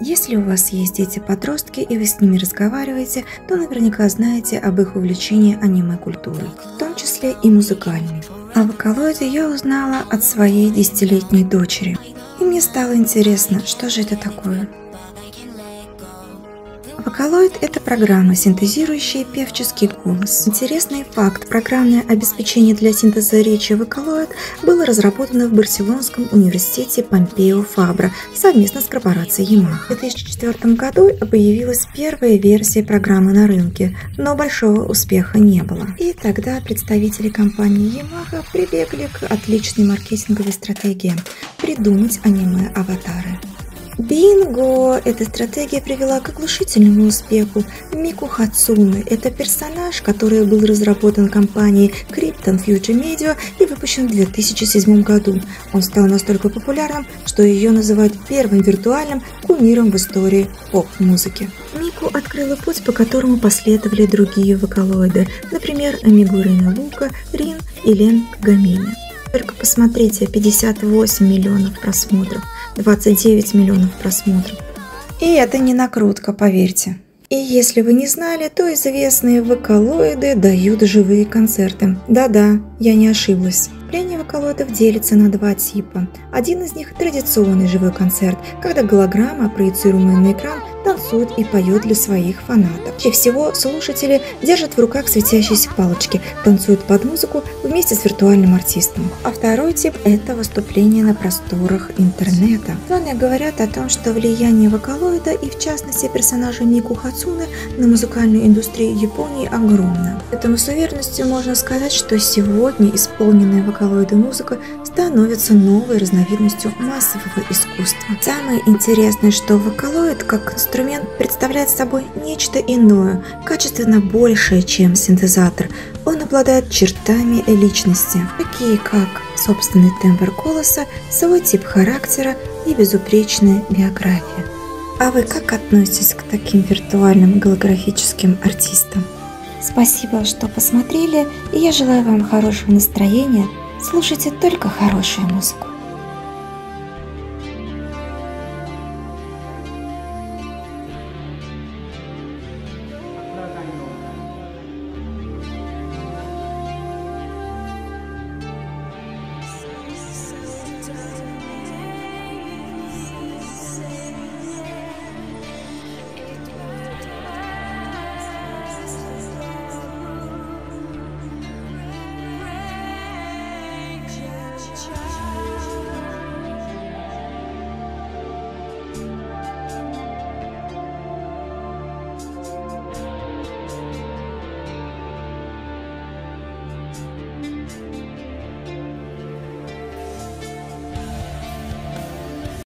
Если у вас есть дети-подростки и вы с ними разговариваете, то наверняка знаете об их увлечении аниме-культурой, в том числе и музыкальной. О вокалоиде я узнала от своей десятилетней дочери. И мне стало интересно, что же это такое. Вокалоид – это программа, синтезирующая певческий голос. Интересный факт. Программное обеспечение для синтеза речи Вокалоид было разработано в Барселонском университете Помпео Фабра совместно с корпорацией Yamaha. В 2004 году появилась первая версия программы на рынке, но большого успеха не было. И тогда представители компании Yamaha прибегли к отличной маркетинговой стратегии – придумать аниме-аватары. Бинго! Эта стратегия привела к оглушительному успеху. Мику Хацуны – это персонаж, который был разработан компанией Krypton Future Media и выпущен в 2007 году. Он стал настолько популярным, что ее называют первым виртуальным кумиром в истории поп-музыки. Мику открыла путь, по которому последовали другие вокалоиды, например, Мигурина Лука, Рин и Лен Кагамина. Только посмотрите, 58 миллионов просмотров, 29 миллионов просмотров. И это не накрутка, поверьте. И если вы не знали, то известные вокалоиды дают живые концерты. Да-да, я не ошиблась. Пение вокалоидов делится на два типа. Один из них – традиционный живой концерт, когда голограмма, проецируемая на экран, танцует и поет для своих фанатов. Чаще всего слушатели держат в руках светящиеся палочки, танцуют под музыку вместе с виртуальным артистом. А второй тип – это выступление на просторах интернета. Данные говорят о том, что влияние вокалоида и в частности персонажа Нику Хацуны на музыкальную индустрию Японии огромно. Поэтому с уверенностью можно сказать, что сегодня исполненная вокалоида музыка становится новой разновидностью массового искусства. Самое интересное, что вокалоид как инструмент представляет собой нечто иное, качественно большее, чем синтезатор. Он обладает чертами личности, такие как собственный тембр голоса, свой тип характера и безупречная биография. А вы как относитесь к таким виртуальным голографическим артистам? Спасибо, что посмотрели, и я желаю вам хорошего настроения. Слушайте только хорошую музыку.